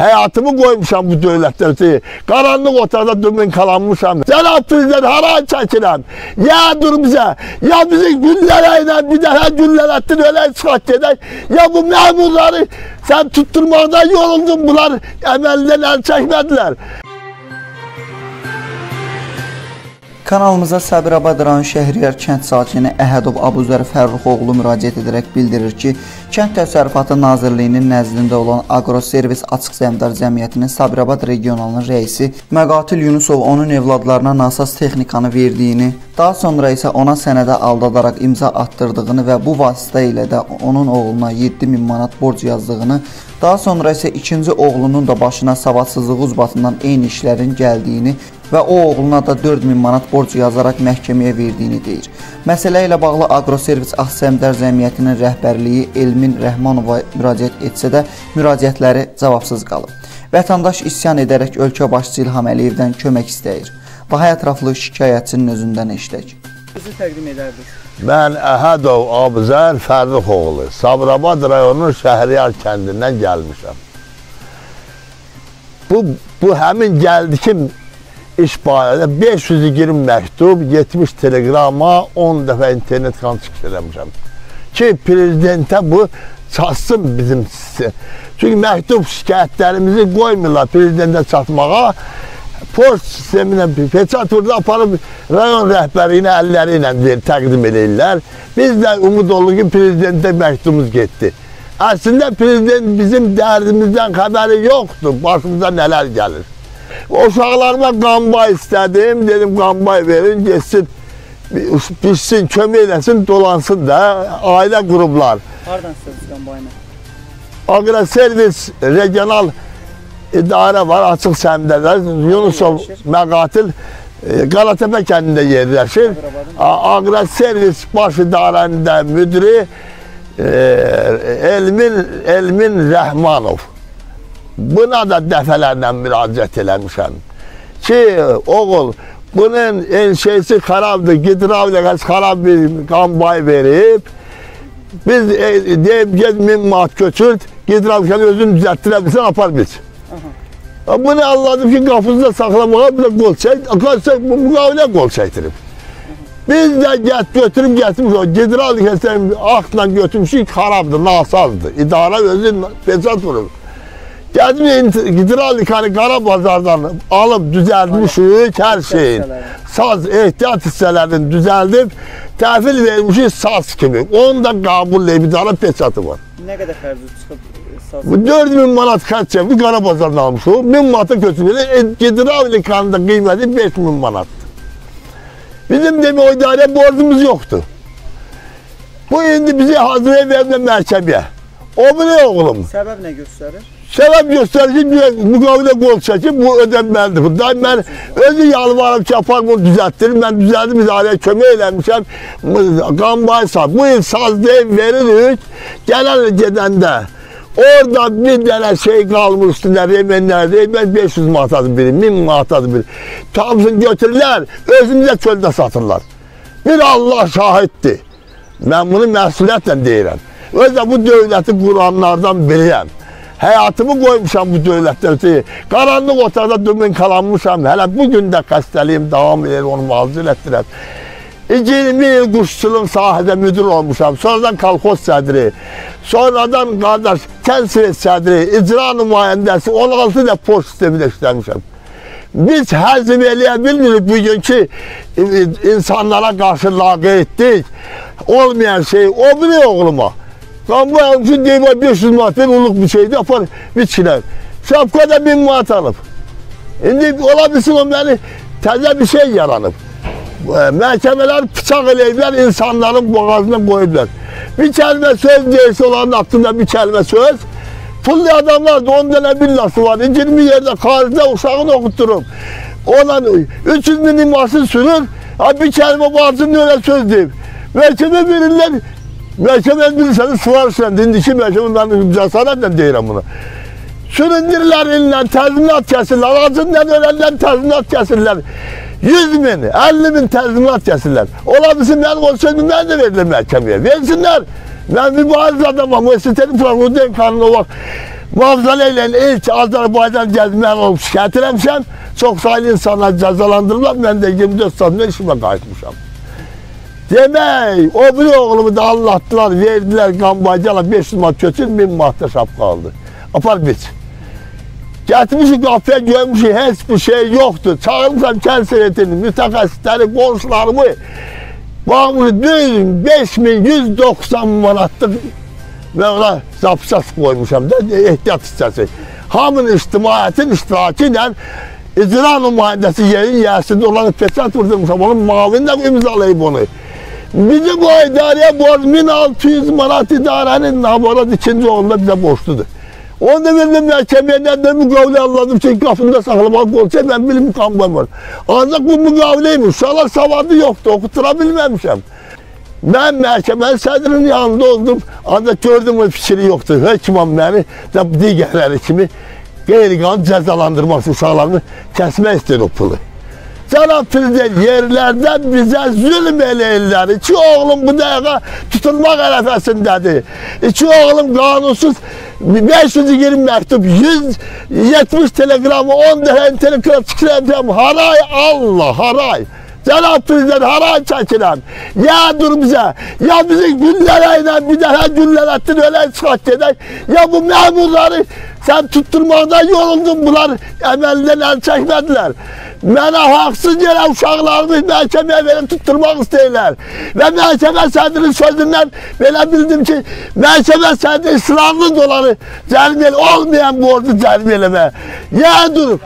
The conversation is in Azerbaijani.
Həyatımı qoymuşam bu dövlətdə ötəyi. Qaranlıq otaqda dümün qalanmışam. Cənab prezident haray çəkirəm. Ya dur bizə, ya bizi güllərə ilə bir dəfə güllələtdir, elə çıxart gedək. Ya bu məmurları sən tutturmaqdan yoruldun, bunlar əməlindən əl çəkmədilər. Kanalımıza Səbirabad rayon Şəhriyar kənd sakini Əhədov Abuzər Fərruxoğlu müraciət edərək bildirir ki, Kənd Təsərrüfatı Nazirliyinin nəzdində olan Agroservis Açıq Səhmdar Cəmiyyətinin Sabirabad regionalının rəisi Məqatil Yunusov onun evladlarına nasaz texnikanı verdiyini, daha sonra isə ona sənədə aldadaraq imza attırdığını və bu vasitə ilə də onun oğluna 7000 manat borc yazdığını, daha sonra isə ikinci oğlunun da başına savadsızlığı uzbatından eyni işlərin gəldiyini və o oğluna da 4000 manat borc yazaraq məhkəməyə verdiyini deyir. Məsələ ilə bağlı Agroservis Axsəmdar Cəmiyyətinin rəhbərliyi Elmin Rəhmanova müraciət etsə də müraciətləri cavabsız qalıb. Vətəndaş isyan edərək ölkə başçısı İlham Əliyevdən kömək istəyir. Daha ətraflı şikayətçinin özündən eşidək. Özü təqdim edərdiniz. Mən Əhədov Abuzər Fərruxoğlu, Sabirabad rayonunun Şəhriyar kəndindən gəlmişəm. Bu, bu həmin gəldikim iş barədə 520 məktub, 70 teleqrama, 10 dəfə internet çıxış eləmişəm. Ki, prezidentə bu çatsın bizim Çünki məktub şikayətlərimizi qoymurlar prezidentə çatmağa. Post sisteminə peçat burada aparıb rayon rəhbəriyinə əlləri ilə ver, təqdim edirlər. Biz də umud olduq ki, prezidentə məktubumuz getdi. Əslində prezident bizim dərdimizdən xəbəri yoxdur, başımıza nələr gəlir. Uşaqlarıma qambay istədim, dedim qambay verin, geçsin, pişsin, kömək eləsin, dolansın da, ailə qurublar. Hardan istədiniz qambayını? Aqra Servis regional idarə var, açıq səmdədə, Yunusov Məqatil e, Qalatəpə kəndində yerləşir. Aqra Servis baş idarənin də müdiri e, Elmin, Elmin Rəhmanov. Buna da dəfələrlə müraciət eləmişəm ki, oğul, bunun şeysi xarabdır, gidravlikası xarab bir qambay verib, biz e, deyib, ged min mat köçürt, gidravlikanı özünü düzəltdirə bilsən, apar biz. Bunu anladım ki, qapısında saxlamağa bir qol çək, bu müqavilə qol çəkdirib. Biz də gət, götürüb gətirmiş o gidravlikası axtla götürmüşük, xarabdır, nasazdır. İdarə özü pecat vurur. Gəldim hidraulikanı qara bazardan alıb düzəldmişik hər şeyin. Saz ehtiyat hissələrini düzəldib təhvil vermişik saz kimi. Onun da qabul lebidara peçatı var. Nə qədər xərci çıxıb? Bu 4000 manat xərc çəkdi qara bazardan almışıq. 1000 manata götürüldü. E, hidraulikanın da qiyməti 5000 manatdır. Bizim demək o idarə borcumuz yoxdur. Bu indi bizi hazıraya vermə məhkəməyə. O bu ne oğlum? Səbəb nə göstərir? Səbəb göstərir ki, müqavilə qol çəkib, bu ödənməlidir. Da mən özü yalvarım ki, apar bunu düzəltdirir. Mən düzəldim, idarəyə kömək eləmişəm. Qambay saz. Bu il saz deyib veririk. Gələn gedəndə Orada bir dənə şey qalmış üstündə remenlər, remen 500 manatadır biri, 1000 manatadır biri. Tamsını götürürlər, özümüzə çöldə satırlar. Bir Allah şahiddir. Mən bunu məsuliyyətlə deyirəm. Özdə bu dövləti quranlardan biriyəm. Həyatımı qoymuşam bu dövlətdə ötəyi. Qaranlıq otaqda dümün qalanmışam. Hələ bugün də xəstəliyim davam edir, onu müalicə etdirəm. 20 il quşçuluq sahədə müdür olmuşam. Sonradan kolxoz sədri, sonradan qardaş kənd sədri, icra nümayəndəsi, 16 da post sistemində işləmişəm. Biz həzm eləyə bilmirik bugün ki, insanlara qarşı laqı etdik. Olmayan şey, o biri oğluma. Qambay almışsın deyib 500 manat ver, uluq bir şeydi, apar biçkilər. Şapka da 1000 manat alıb. İndi ola bilsin o məni təzə bir şey yaranıb. Məhkəmələr bıçaq eləyiblər, insanların boğazına qoyublar. Bir kəlmə söz deyirsə onların haqqında bir kəlmə söz, pullu adamlar da 10 dənə villası var. 20 yerdə xaricdə uşağını okutturup. Ona 300 min maşın sürür, bir kəlmə varsın öyle söz deyib. Məhkəmə verirlər, Məhkəmə bilirsəniz, suvarışla, indiki məhkəmə mən cəsarətlə deyirəm bunu. Süründürürlər ilə təzminat kəsirlər, ağacından ölənlər təzminat kəsirlər. 100 min, 50 min təzminat kəsirlər. Ola bilsin, mənim o sözümü mən də verirlər məhkəməyə. Versinlər. Mən mübariz adamam, universitetin prokurorluğun kanunu var. Mavzala ilə ilk Azərbaycan gəzməyə olub şikayət eləmişəm. Çox saylı insanlar cəzalandırırlar. Mən də 24 saatında işimə qayıtmışam. Demək, o bir oğlumu da anlattılar, verdilər qambacala 500 manat köçür, 1000 manat da şapka aldı. Apar biç. Getmişik qapıya görmüşük, heç bir şey yoxdur. Çağırmışam kənd seyretini, mütəxəssisləri, qonşularımı. Bağımlı düzün 5190 manatlıq və ona zapsas qoymuşam da ehtiyat hissəsi. Hamının ictimaiyyətin iştirakı ilə icra nümayəndəsi yerin yəsində olan peçat vurdurmuşam. Onun mavini də imzalayıb onu. Bizim o idarəyə borc 1600 manat idarənin laborat ikinci oğlunda bizə borçludur. Onu da verdim məhkəməyə də müqavilə anladım ki, qapında saxlamaq olsa mən bilim qanban var. Ancaq bu müqaviləymiş, uşaqlar savadı yoxdur, oxutura bilməmişəm. Mən məhkəmənin sədrinin yanında oldum, ancaq gördüm o fikri yoxdur. Hökman məni də digərləri kimi qeyri-qanun cəzalandırmaq üçün uşaqlarını kəsmək istəyir o pulu. Cənab Prezident yerlərdə bizə zülm eləyirlər. İki oğlum bu dəqiqə tutulmaq ərəfəsindədir. İki oğlum qanunsuz 520 məktub, 170 telegramı, 10 dəfə telegram çıxıracam. Haray Allah, haray. Cənab Prezident haray çəkirəm. Ya dur bizə, ya bizi güllərə ilə bir dəfə güllələtdir, öyle çıxaq gedək. Ya bu məmurları sən tutturmaqdan yoruldun, bunlar əməlindən əl çəkmədilər. Mənə haqsız yerə uşaqlarımı məhkəməyə verib tutturmaq istəyirlər. Və məhkəmə sədrinin sözündən belə bildim ki, məhkəmə sədri ısrarlı doları cərim elə, olmayan borcu cərim eləmə. Ya durub,